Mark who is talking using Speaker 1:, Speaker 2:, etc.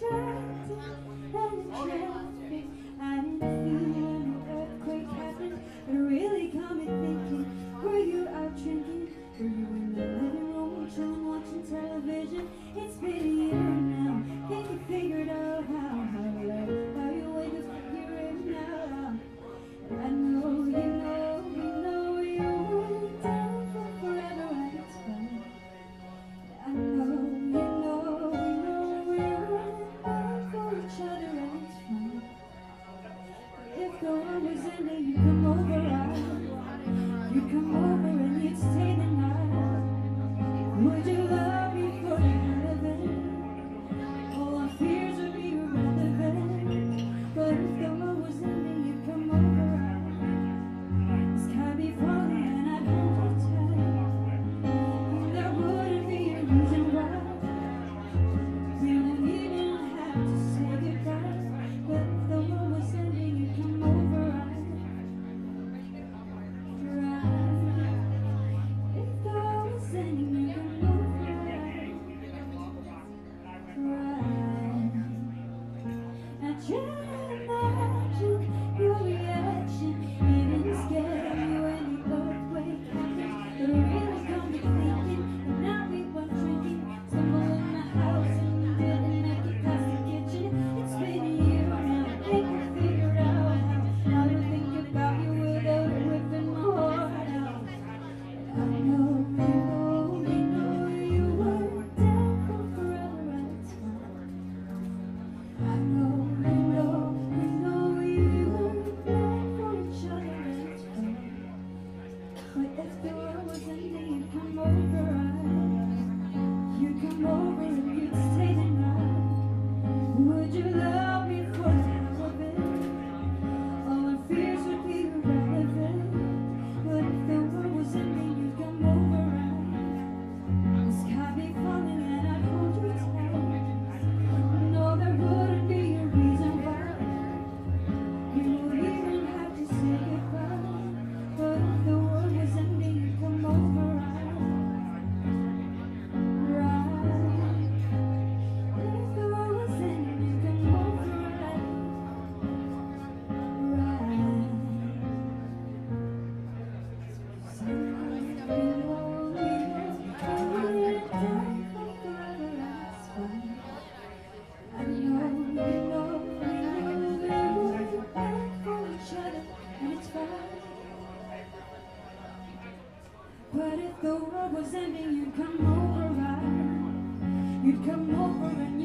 Speaker 1: distracted Hallelujah. But if the world was ending, you'd come over, right? You'd come over and